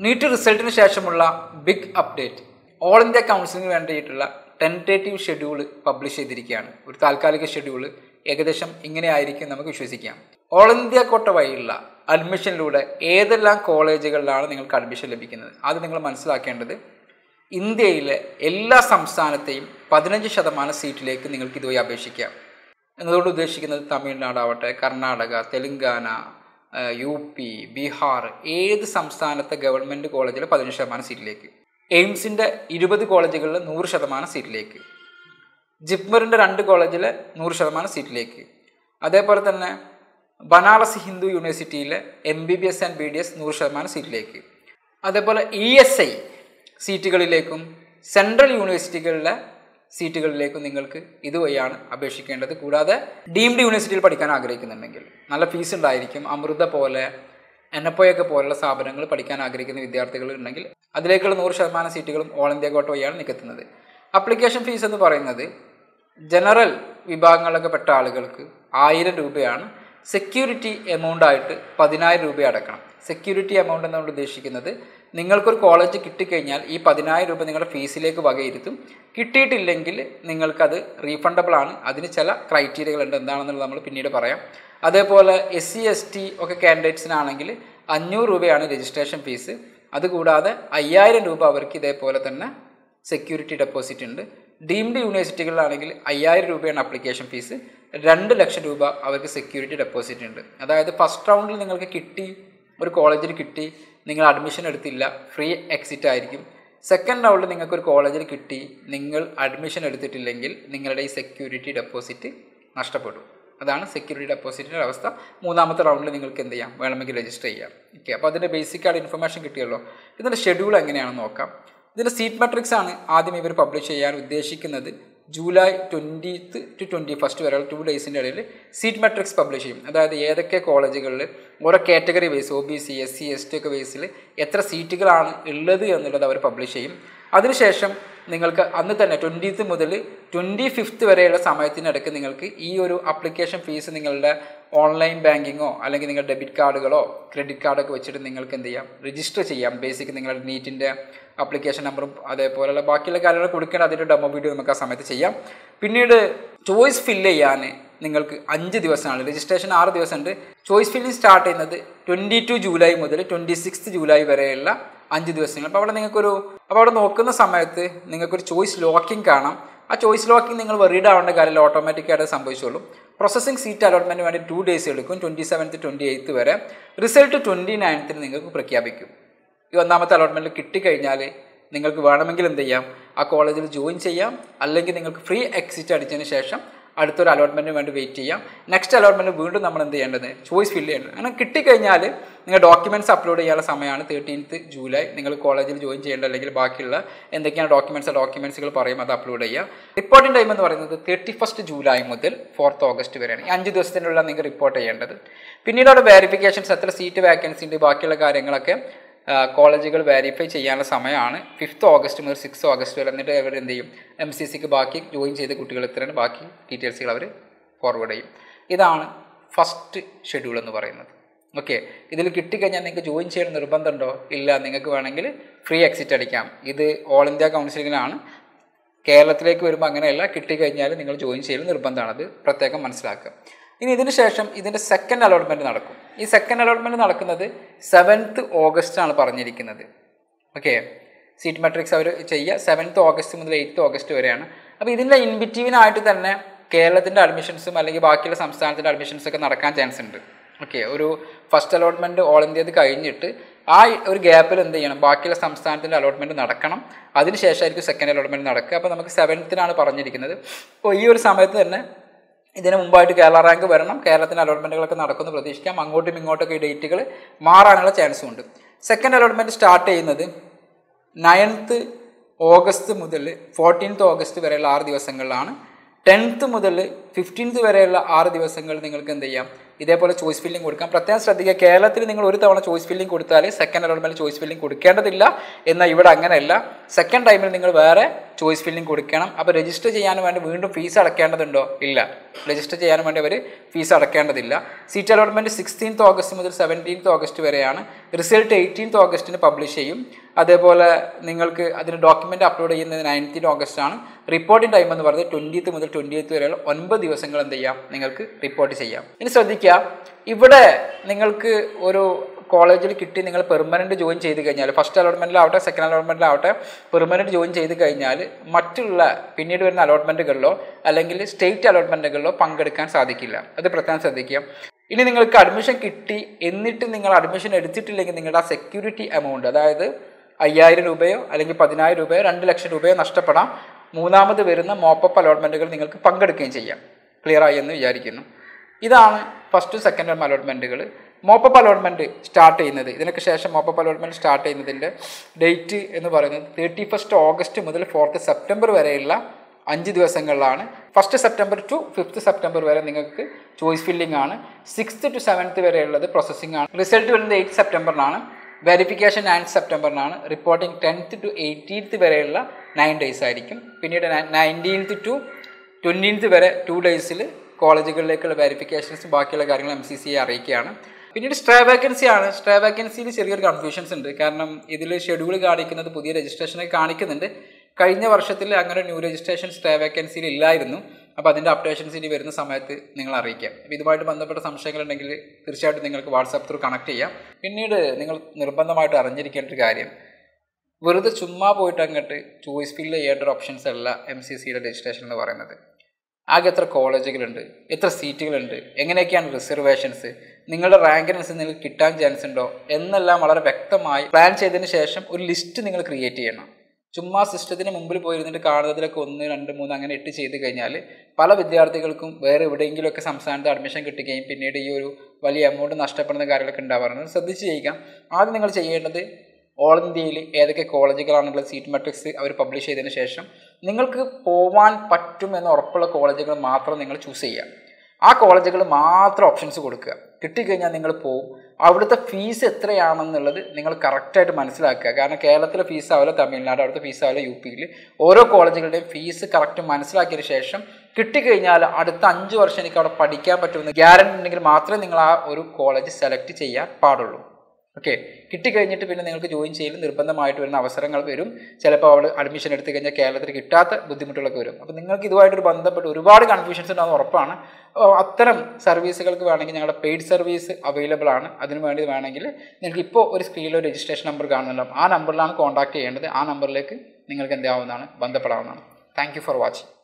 NEET റിസൾട്ടിന് ശേഷമുള്ള big update all India കൗൺസിലിന് വേണ്ടിയിട്ടുള്ള ടെന്റേറ്റീവ് ഷെഡ്യൂൾ പബ്ലിഷ് ചെയ്തിരിക്കുകയാണ്. ഒരു താൽക്കാലിക ഷെഡ്യൂൾ ഏകദേശം ഇങ്ങനെ ആയിരിക്കും നമുക്ക് വിശ്വസിക്കാം. ഓൾ ഇന്ത്യ കോട്ട വഴിയുള്ള അഡ്മിഷനിലൂടെ ഏതെല്ലാം കോളേജുകളിലാണ് നിങ്ങൾക്ക് അഡ്മിഷൻ ലഭിക്കുന്നത്? അത് നിങ്ങൾ മനസ്സിലാക്കേണ്ടത് ഇന്ത്യയിലെ എല്ലാ സംസ്ഥാനത്തെയും പതിനഞ്ച് ശതമാനം സീറ്റിലേക്ക് നിങ്ങൾക്ക് ഇതുവഴി അപേക്ഷിക്കാം. എന്നതുകൊണ്ട് ഉദ്ദേശിക്കുന്നത് തമിഴ്നാടാവട്ടെ കർണാടക തെലുങ്കാന യു പി ബീഹാർ ഏത് സംസ്ഥാനത്തെ ഗവൺമെന്റ് കോളേജിൽ പതിനഞ്ച് ശതമാനം സീറ്റിലേക്ക്? എയിംസിന്റെ ഇരുപത് കോളേജുകളിൽ നൂറ് ശതമാനം സീറ്റിലേക്ക്. ജിപ്മറിന്റെ രണ്ട് കോളേജിൽ നൂറ് ശതമാനം സീറ്റിലേക്ക്. അതേപോലെ തന്നെ ബനാറസ് ഹിന്ദു യൂണിവേഴ്സിറ്റിയിലെ M B B S and B D S നൂറ് ശതമാനം സീറ്റിലേക്ക്. അതേപോലെ ഇ എസ് ഐ സീറ്റുകളിലേക്കും സെൻട്രൽ യൂണിവേഴ്സിറ്റികളിലെ സീറ്റുകളിലേക്കും നിങ്ങൾക്ക് ഇതുവഴിയാണ് അപേക്ഷിക്കേണ്ടത്. കൂടാതെ ഡീംഡ് യൂണിവേഴ്സിറ്റിയിൽ പഠിക്കാൻ ആഗ്രഹിക്കുന്നുണ്ടെങ്കിൽ നല്ല ഫീസ് ഉണ്ടായിരിക്കും. അമൃത പോലെ എഫ് പോലുള്ള സ്ഥാപനങ്ങൾ പഠിക്കാൻ ആഗ്രഹിക്കുന്ന വിദ്യാർത്ഥികൾ ഉണ്ടെങ്കിൽ അതിലേക്കുള്ള നൂറ് ശതമാനം സീറ്റുകളും ഓൾ ഇന്ത്യ കോട്ട വഴിയാണ് നികത്തുന്നത് അപ്ലിക്കേഷൻ ഫീസ് എന്ന് പറയുന്നത് ജനറൽ വിഭാഗങ്ങളിലൊക്കെ പെട്ട ആളുകൾക്ക് ആയിരം രൂപയാണ് സെക്യൂരിറ്റി എമൗണ്ട് ആയിട്ട് പതിനായിരം രൂപ അടക്കണം. സെക്യൂരിറ്റി എമൗണ്ട് എന്നുകൊണ്ട് ഉദ്ദേശിക്കുന്നത് നിങ്ങൾക്കൊരു കോളേജ് കിട്ടിക്കഴിഞ്ഞാൽ ഈ പതിനായിരം രൂപ നിങ്ങളുടെ ഫീസിലേക്ക് വകയിരുത്തും. കിട്ടിയിട്ടില്ലെങ്കിൽ നിങ്ങൾക്കത് റീഫണ്ടബിൾ ആണ്. അതിന് ചില ക്രൈറ്റീരിയകളുണ്ട് എന്താണെന്നുള്ളത് നമ്മൾ പിന്നീട് പറയാം. അതേപോലെ എസ് സി എസ് ടി ഒക്കെ കാൻഡിഡേറ്റ്സിനാണെങ്കിൽ അഞ്ഞൂറ് രൂപയാണ് രജിസ്ട്രേഷൻ ഫീസ് അതുകൂടാതെ അയ്യായിരം രൂപ അവർക്ക് ഇതേപോലെ തന്നെ സെക്യൂരിറ്റി ഡെപ്പോസിറ്റ് ഉണ്ട്. ഡീംഡ് യൂണിവേഴ്സിറ്റികളിലാണെങ്കിൽ അയ്യായിരം രൂപയാണ് അപ്ലിക്കേഷൻ ഫീസ് രണ്ട് ലക്ഷം രൂപ അവർക്ക് സെക്യൂരിറ്റി ഡെപ്പോസിറ്റ് ഉണ്ട്. അതായത് ഫസ്റ്റ് റൗണ്ടിൽ നിങ്ങൾക്ക് കിട്ടി ഒരു കോളേജിൽ കിട്ടി നിങ്ങൾ അഡ്മിഷൻ എടുത്തില്ല ഫ്രീ എക്സിറ്റ് ആയിരിക്കും. സെക്കൻഡ് റൗണ്ടിൽ നിങ്ങൾക്ക് ഒരു കോളേജിൽ കിട്ടി നിങ്ങൾ അഡ്മിഷൻ എടുത്തിട്ടില്ലെങ്കിൽ നിങ്ങളുടെ ഈ സെക്യൂരിറ്റി ഡെപ്പോസിറ്റ് നഷ്ടപ്പെടും. അതാണ് സെക്യൂരിറ്റി ഡെപ്പോസിറ്റിന്റെ അവസ്ഥ മൂന്നാമത്തെ റൗണ്ടിൽ നിങ്ങൾക്ക് എന്ത് ചെയ്യാം? വേണമെങ്കിൽ രജിസ്റ്റർ ചെയ്യാം. ഓക്കെ അപ്പോൾ അതിന്റെ ബേസിക് ആയിട്ട് ഇൻഫർമേഷൻ കിട്ടിയല്ലോ. ഇതിന്റെ ഷെഡ്യൂൾ എങ്ങനെയാണെന്ന് നോക്കാം. ഇതിന്റെ സീറ്റ് മെട്രിക്സ് ആണ് ആദ്യം ഇവർ പബ്ലിഷ് ചെയ്യാൻ ഉദ്ദേശിക്കുന്നത്. July twentieth to twenty first വരെ ടു ഡേയ്സിന്റെ ഇടയിൽ സീറ്റ് മെട്രിക്സ് പബ്ലിഷ് ചെയ്യും. അതായത് ഏതൊക്കെ കോളേജുകളിൽ ഓരോ category base O B C S C S T ഒക്കെ ബേസിൽ എത്ര സീറ്റുകളാണ് ഉള്ളത് എന്നുള്ളത് അവർ പബ്ലിഷ് ചെയ്യും. അതിനുശേഷം നിങ്ങൾക്ക് അന്ന് തന്നെ ട്വന്റീത്ത് മുതൽ ട്വന്റി ഫിഫ്ത്ത് വരെയുള്ള സമയത്തിനിടയ്ക്ക് നിങ്ങൾക്ക് ഈ ഒരു അപ്ലിക്കേഷൻ ഫീസ് നിങ്ങളുടെ ഓൺലൈൻ ബാങ്കിങ്ങോ അല്ലെങ്കിൽ നിങ്ങൾ ഡെബിറ്റ് കാർഡുകളോ ക്രെഡിറ്റ് കാർഡൊക്കെ വെച്ചിട്ട് നിങ്ങൾക്ക് എന്ത് ചെയ്യാം? രജിസ്റ്റർ ചെയ്യാം. ബേസിക് നിങ്ങളുടെ നീറ്റിന്റെ അപ്ലിക്കേഷൻ നമ്പറും അതേപോലെയുള്ള ബാക്കിയുള്ള കാര്യങ്ങൾ കൊടുക്കേണ്ട അതിന്റെ ഡെമോ വീഡിയോ നമുക്ക് ആ സമയത്ത് ചെയ്യാം. പിന്നീട് ചോയ്സ് ഫില്ല് ചെയ്യാൻ നിങ്ങൾക്ക് അഞ്ച് ദിവസമാണ്. രജിസ്ട്രേഷൻ ആറ് ദിവസമുണ്ട്. ചോയ്സ് ഫില്ലിംഗ് സ്റ്റാർട്ട് ചെയ്യുന്നത് ട്വന്റി ടു ജൂലൈ മുതൽ ട്വന്റി സിക്സ് ജൂലൈ വരെയുള്ള അഞ്ച് ദിവസങ്ങൾ. അപ്പോൾ അവിടെ നിങ്ങൾക്കൊരു അപ്പോൾ അവിടെ നോക്കുന്ന സമയത്ത് നിങ്ങൾക്കൊരു ചോയ്സ് ലോക്കിംഗ് കാണാം. ആ ചോയ്സ് ലോക്കിംഗ് നിങ്ങൾ വെറീഡ് ആവേണ്ട കാര്യമില്ല ഓട്ടോമാറ്റിക്കായിട്ട് സംഭവിച്ചോളും. പ്രോസസ്സിംഗ് സീറ്റ് അലോട്ട്മെന്റ് വേണ്ടി ടു ഡേയ്സ് എടുക്കും. ട്വന്റി സെവൻത്ത് ട്വന്റി എയ്ത്ത് വരെ. റിസൾട്ട് ട്വന്റി നയൻത്തിന് നിങ്ങൾക്ക് പ്രഖ്യാപിക്കും. ഈ ഒന്നാമത്തെ അലോട്ട്മെന്റ് കിട്ടിക്കഴിഞ്ഞാൽ നിങ്ങൾക്ക് വേണമെങ്കിൽ എന്ത് ചെയ്യാം? ആ കോളേജിൽ ജോയിൻ ചെയ്യാം. അല്ലെങ്കിൽ നിങ്ങൾക്ക് ഫ്രീ എക്സിറ്റ് അടിച്ചതിന് ശേഷം അടുത്തൊരു അലോട്ട്മെന്റിന് വേണ്ടി വെയിറ്റ് ചെയ്യാം. നെക്സ്റ്റ് അലോട്ട്മെന്റ് വീണ്ടും നമ്മൾ എന്ത് ചെയ്യേണ്ടത്? ചോയ്സ് ഫില്ല് ചെയ്യേണ്ടത്. അങ്ങനെ കിട്ടിക്കഴിഞ്ഞാൽ നിങ്ങൾ ഡോക്യുമെന്റ്സ് അപ്ലോഡ് ചെയ്യാനുള്ള സമയമാണ്. തേർട്ടീൻത്ത് ജൂലൈ നിങ്ങൾ കോളേജിൽ ജോയിൻ ചെയ്യേണ്ട അല്ലെങ്കിൽ ബാക്കിയുള്ള എന്തൊക്കെയാണ് ഡോക്യുമെന്റ്സ് ഡോക്യുമെന്റ്സുകൾ പറയും അത് അപ്ലോഡ് ചെയ്യുക. റിപ്പോർട്ടിംഗ് ടൈം എന്ന് പറയുന്നത് തേർട്ടി ഫസ്റ്റ് ജൂലൈ മുതൽ ഫോർത്ത് ഓഗസ്റ്റ് വരെയാണ്. ഈ അഞ്ച് ദിവസത്തിനുള്ള നിങ്ങൾ റിപ്പോർട്ട് ചെയ്യേണ്ടത്. പിന്നീട് അവിടെ വെരിഫിക്കേഷൻസ് എത്ര സീറ്റ് വാക്കൻസി ഉണ്ട് ബാക്കിയുള്ള കാര്യങ്ങളൊക്കെ കോളേജുകൾ വെരിഫൈ ചെയ്യാനുള്ള സമയമാണ്. ഫിഫ്ത്ത് ഓഗസ്റ്റ് മുതൽ സിക്സ് ഓഗസ്റ്റ് വരെ എന്നിട്ട് അവർ എന്ത് ചെയ്യും? എം സി സിക്ക് ബാക്കി ജോയിൻ ചെയ്ത കുട്ടികൾ എത്രയാണ്? ബാക്കി ഡീറ്റെയിൽസുകൾ അവർ ഫോർവേഡ് ചെയ്യും. ഇതാണ് ഫസ്റ്റ് ഷെഡ്യൂൾ എന്ന് പറയുന്നത്. ഓക്കെ ഇതിൽ കിട്ടിക്കഴിഞ്ഞാൽ നിങ്ങൾക്ക് ജോയിൻ ചെയ്യണം നിർബന്ധമുണ്ടോ? ഇല്ല. നിങ്ങൾക്ക് വേണമെങ്കിൽ ഫ്രീ എക്സിറ്റ് അടിക്കാം. ഇത് ഓൾ ഇന്ത്യ കൗൺസിലിങ്ങിലാണ് കേരളത്തിലേക്ക് വരുമ്പോൾ അങ്ങനെയല്ല. കിട്ടിക്കഴിഞ്ഞാൽ നിങ്ങൾ ജോയിൻ ചെയ്യൽ നിർബന്ധമാണ്. അത് പ്രത്യേകം മനസ്സിലാക്കുക. ഇനി ഇതിന് ശേഷം ഇതിന്റെ സെക്കൻഡ് അലോട്ട്മെന്റ് നടക്കും. ഈ സെക്കൻഡ് അലോട്ട്മെന്റ് നടക്കുന്നത് സെവൻത്ത് ഓഗസ്റ്റ് ആണ് പറഞ്ഞിരിക്കുന്നത്. ഓക്കെ സീറ്റ് മെട്രിക്സ് അവർ ചെയ്യുക. സെവൻത്ത് ഓഗസ്റ്റ് മുതൽ എയ്ത്ത് ഓഗസ്റ്റ് വരെയാണ്. അപ്പോൾ ഇതിന്റെ ഇൻബിറ്റീവിനായിട്ട് തന്നെ കേരളത്തിന്റെ അഡ്മിഷൻസും അല്ലെങ്കിൽ ബാക്കിയുള്ള സംസ്ഥാനത്തിന്റെ അഡ്മിഷൻസൊക്കെ നടക്കാൻ ചാൻസ് ഉണ്ട്. ഓക്കെ ഒരു ഫസ്റ്റ് അലോട്ട്മെന്റ് ഓൾ ഇന്ത്യയിൽ കഴിഞ്ഞിട്ട് ആ ഒരു ഗ്യാപ്പിൽ എന്ത് ചെയ്യണം? ബാക്കിയുള്ള സംസ്ഥാനത്തിന്റെ അലോട്ട്മെന്റ് നടക്കണം. അതിനുശേഷമായിരിക്കും സെക്കൻഡ് അലോട്ട്മെന്റ് നടക്കുക. അപ്പോൾ നമുക്ക് സെവൻത്തിനാണ് പറഞ്ഞിരിക്കുന്നത്. അപ്പോൾ ഈ ഒരു സമയത്ത് തന്നെ ഇതിന് മുമ്പായിട്ട് കേരള റാങ്ക് വരണം. കേരളത്തിന് അലോട്ട്മെന്റുകളൊക്കെ നടക്കുന്നു പ്രതീക്ഷിക്കാം. അങ്ങോട്ടും ഇങ്ങോട്ടൊക്കെ ഈ ഡേറ്റുകൾ മാറാനുള്ള ചാൻസും ഉണ്ട്. സെക്കൻഡ് അലോട്ട്മെന്റ് സ്റ്റാർട്ട് ചെയ്യുന്നത് നയൻത്ത് ഓഗസ്റ്റ് മുതൽ ഫോർട്ടീൻത്ത് ഓഗസ്റ്റ് വരെയുള്ള ആറ് ദിവസങ്ങളിലാണ്. ടെൻത്ത് മുതൽ ഫിഫ്റ്റീൻത്ത് വരെയുള്ള ആറ് ദിവസങ്ങൾ നിങ്ങൾക്ക് എന്ത് ചെയ്യാം? ഇതേപോലെ ചോയ്സ് ഫില്ലിംഗ് കൊടുക്കാം. പ്രത്യേകം ശ്രദ്ധിക്കുക കേരളത്തിൽ നിങ്ങൾ ഒരു തവണ ചോയ്സ് ഫില്ലിംഗ് കൊടുത്താൽ സെക്കൻഡ് അലോട്ട്മെന്റ് ചോയ്സ് ഫില്ലിംഗ് കൊടുക്കേണ്ടതില്ല. എന്നാൽ ഇവിടെ അങ്ങനെയല്ല. സെക്കൻഡ് ടൈമിൽ നിങ്ങൾ വേറെ ചോയ്സ് ഫില്ലിംഗ് കൊടുക്കണം. അപ്പോൾ രജിസ്റ്റർ ചെയ്യാൻ വേണ്ടി വീണ്ടും ഫീസ് അടക്കേണ്ടതുണ്ടോ? ഇല്ല. രജിസ്റ്റർ ചെയ്യാൻ വേണ്ടി അവർ ഫീസ് അടക്കേണ്ടതില്ല. സീറ്റ് അലോട്ട്മെന്റ് സിക്സ്റ്റീൻത്ത് ഓഗസ്റ്റ് മുതൽ സെവന്റീൻത്ത് ഓഗസ്റ്റ് വരെയാണ്. റിസൾട്ട് എയ്റ്റീൻത്ത് ഓഗസ്റ്റിന് പബ്ലിഷ് ചെയ്യും. അതേപോലെ നിങ്ങൾക്ക് അതിന് ഡോക്യുമെന്റ് അപ്ലോഡ് ചെയ്യുന്നത് നയന്റീൻ ഓഗസ്റ്റ് ആണ്. റിപ്പോർട്ടിംഗ് ടൈം എന്ന് പറയുന്നത് ട്വന്റീത്ത് മുതൽ ട്വന്റിയത്ത് വരെയുള്ള ഒൻപത് ദിവസങ്ങൾ എന്ത് ചെയ്യാം? നിങ്ങൾക്ക് റിപ്പോർട്ട് ചെയ്യാം. ഇനി ശ്രദ്ധിക്കുക ഇവിടെ നിങ്ങൾക്ക് ഒരു കോളേജിൽ കിട്ടി നിങ്ങൾ പെർമനന്റ് ജോയിൻ ചെയ്ത് കഴിഞ്ഞാൽ ഫസ്റ്റ് അലോട്ട്മെന്റിലാവട്ടെ സെക്കൻഡ് അലോട്ട്മെന്റിലാവട്ടെ പെർമനന്റ് ജോയിൻ ചെയ്ത് കഴിഞ്ഞാൽ മറ്റുള്ള പിന്നീട് വരുന്ന അലോട്ട്മെന്റുകളിലോ അല്ലെങ്കിൽ സ്റ്റേറ്റ് അലോട്ട്മെന്റുകളിലോ പങ്കെടുക്കാൻ സാധിക്കില്ല. അത് പ്രത്യേകം ശ്രദ്ധിക്കുക. ഇനി നിങ്ങൾക്ക് അഡ്മിഷൻ കിട്ടി എന്നിട്ട് നിങ്ങൾ അഡ്മിഷൻ എടുത്തിട്ടില്ലെങ്കിൽ നിങ്ങളുടെ ആ സെക്യൂരിറ്റി എമൗണ്ട് അതായത് അയ്യായിരം രൂപയോ അല്ലെങ്കിൽ പതിനായിരം രൂപയോ രണ്ട് ലക്ഷം രൂപയോ നഷ്ടപ്പെടാം. മൂന്നാമത് വരുന്ന മോപ്പപ്പ് അലോട്ട്മെന്റുകൾ നിങ്ങൾക്ക് പങ്കെടുക്കുകയും ചെയ്യാം. ക്ലിയർ ആയി എന്ന് വിചാരിക്കുന്നു. ഇതാണ് ഫസ്റ്റ് സെക്കൻഡ് ടേം അലോട്ട്മെന്റുകൾ മോപ്പപ്പ് അലോട്ട്മെന്റ് സ്റ്റാർട്ട് ചെയ്യുന്നത്. ഇതിനൊക്കെ ശേഷം മോപ്പപ്പ് അലോട്ട്മെന്റ് സ്റ്റാർട്ട് ചെയ്യുന്നതിന്റെ ഡേറ്റ് എന്ന് പറയുന്നത് തേർട്ടി ഫസ്റ്റ് ഓഗസ്റ്റ് മുതൽ ഫോർത്ത് സെപ്റ്റംബർ വരെയുള്ള അഞ്ച് ദിവസങ്ങളിലാണ്. First September to fifth September വരെ നിങ്ങൾക്ക് ചോയ്സ് ഫില്ലിംഗ് ആണ്. സിക്സ്ത് ടു സെവൻത്ത് വരെയുള്ളത് പ്രോസസ്സിംഗ് ആണ്. റിസൾട്ട് വരുന്നത് എയ്റ്റ് സെപ്റ്റംബറിനാണ് വെരിഫിക്കേഷൻ നയൻത് സെപ്റ്റംബറിനാണ് റിപ്പോർട്ടിംഗ് ടെൻത്ത് ടു എയ്റ്റീൻത്ത് വരെയുള്ള നയൻ ഡേയ്സ് ആയിരിക്കും. പിന്നീട് നയന്റീൻത്ത് ടു ട്വന്റീൻത്ത് വരെ ടു ഡേയ്സിൽ കോളേജുകളിലേക്കുള്ള വെരിഫിക്കേഷൻസ് ബാക്കിയുള്ള കാര്യങ്ങൾ എം സി സി അറിയിക്കുകയാണ്. പിന്നീട് സ്ട്രേ വേക്കൻസി ആണ്. സ്ട്രേ വേക്കൻസിയിൽ ചെറിയൊരു കൺഫ്യൂഷൻസ് ഉണ്ട്. കാരണം ഇതിൽ ഷെഡ്യൂൾ കാണിക്കുന്നത് പുതിയ രജിസ്ട്രേഷനെ കാണിക്കുന്നുണ്ട്. കഴിഞ്ഞ വർഷത്തിൽ അങ്ങനെ ന്യൂ രജിസ്ട്രേഷൻ സ്ട്രേ വേക്കൻസിയിൽ ഇല്ലായിരുന്നു. അപ്പോൾ അതിന്റെ അപ്ഡേഷൻസ് ഇനി വരുന്ന സമയത്ത് നിങ്ങൾ അറിയിക്കാം. അപ്പോൾ ഇതുമായിട്ട് ബന്ധപ്പെട്ട സംശയങ്ങളുണ്ടെങ്കിൽ തീർച്ചയായിട്ടും നിങ്ങൾക്ക് വാട്സാപ്പ് ത്രൂ കണക്ട് ചെയ്യാം. പിന്നീട് നിങ്ങൾ നിർബന്ധമായിട്ട് അറിഞ്ഞിരിക്കേണ്ട ഒരു കാര്യം. വെറുതെ ചുമ്മാ പോയിട്ട് അങ്ങോട്ട് ചോയ്സ് ഫില്ല് ചെയ്യേണ്ട ഒരു ഓപ്ഷൻസ് അല്ല എം സി സിയുടെ രജിസ്ട്രേഷൻ എന്ന് പറയുന്നത്. ആകെ എത്ര കോളേജുകളുണ്ട് എത്ര സീറ്റുകളുണ്ട് എങ്ങനെയൊക്കെയാണ് റിസർവേഷൻസ് നിങ്ങളുടെ റാങ്കിനനുസരിച്ച് നിങ്ങൾക്ക് കിട്ടാൻ ചാൻസ് ഉണ്ടോ എന്നെല്ലാം വളരെ വ്യക്തമായി പ്ലാൻ ചെയ്തതിന് ശേഷം ഒരു ലിസ്റ്റ് നിങ്ങൾ ക്രിയേറ്റ് ചെയ്യണം. ചുമ്മാ സിസ്റ്റത്തിന് മുമ്പിൽ പോയിരുന്നിട്ട് കാണുന്നതിലൊക്കെ ഒന്ന് രണ്ട് മൂന്ന് അങ്ങനെ ഇട്ട് ചെയ്ത് കഴിഞ്ഞാൽ പല വിദ്യാർത്ഥികൾക്കും വേറെ എവിടെയെങ്കിലുമൊക്കെ സംസ്ഥാനത്ത് അഡ്മിഷൻ കിട്ടുകയും പിന്നീട് ഈ ഒരു വലിയ എമൗണ്ട് നഷ്ടപ്പെടുന്ന കാര്യങ്ങളൊക്കെ ഉണ്ടാവാറുണ്ട്. ശ്രദ്ധിച്ച് ചെയ്യിക്കാം. ആദ്യം നിങ്ങൾ ചെയ്യേണ്ടത് ഓൾ ഇന്ത്യയിൽ ഏതൊക്കെ കോളേജുകളാണുള്ള സീറ്റ് മെട്രിക്സ് അവർ പബ്ലിഷ് ചെയ്തതിന് ശേഷം നിങ്ങൾക്ക് പോവാൻ പറ്റുമെന്ന് ഉറപ്പുള്ള കോളേജുകൾ മാത്രം നിങ്ങൾ ചൂസ് ചെയ്യുക. ആ കോളേജുകൾ മാത്രം ഓപ്ഷൻസ് കൊടുക്കുക. കിട്ടിക്കഴിഞ്ഞാൽ നിങ്ങൾ പോവും. അവിടുത്തെ ഫീസ് എത്രയാണെന്നുള്ളത് നിങ്ങൾ കറക്റ്റായിട്ട് മനസ്സിലാക്കുക. കാരണം കേരളത്തിലെ ഫീസ് ആവില്ല തമിഴ്നാട് അവിടുത്തെ ഫീസ് ആവില്ല യു പിയിൽ ഓരോ കോളേജുകളുടെയും ഫീസ് കറക്റ്റ് മനസ്സിലാക്കിയതിന് ശേഷം കിട്ടിക്കഴിഞ്ഞാൽ അടുത്ത അഞ്ച് വർഷം എനിക്ക് അവിടെ പഠിക്കാൻ പറ്റുമെന്ന് ഗ്യാരണ്ടി ഉണ്ടെങ്കിൽ മാത്രമേ നിങ്ങൾ ആ ഒരു കോളേജ് സെലക്ട് ചെയ്യാൻ പാടുള്ളൂ. ഓക്കെ കിട്ടിക്കഴിഞ്ഞിട്ട് പിന്നെ നിങ്ങൾക്ക് ജോയിൻ ചെയ്യൽ നിർബന്ധമായിട്ട് വരുന്ന അവസരങ്ങൾ വരും. ചിലപ്പോൾ അവൾ അഡ്മിഷൻ എടുത്തു കഴിഞ്ഞാൽ കേരളത്തിൽ കിട്ടാത്ത ബുദ്ധിമുട്ടുകളൊക്കെ വരും. അപ്പോൾ നിങ്ങൾക്ക് ഇതുമായിട്ടൊരു ബന്ധപ്പെട്ട് ഒരുപാട് കൺഫ്യൂഷൻസ് ഉണ്ടാകുന്ന ഉറപ്പാണ്. അത്തരം സർവീസുകൾക്ക് വേണമെങ്കിൽ ഞങ്ങളുടെ പെയ്ഡ് സർവീസ് അവൈലബിൾ ആണ്. അതിന് വേണ്ടി വേണമെങ്കിൽ നിങ്ങൾക്ക് ഇപ്പോൾ ഒരു സ്ക്രീനിൽ രജിസ്ട്രേഷൻ നമ്പർ കാണുന്നുണ്ടാവും ആ നമ്പറിലാണ് കോൺടാക്ട് ചെയ്യേണ്ടത്. ആ നമ്പറിലേക്ക് നിങ്ങൾക്ക് എന്താവുന്നതാണ് ബന്ധപ്പെടാവുന്നതാണ്. Thank for watching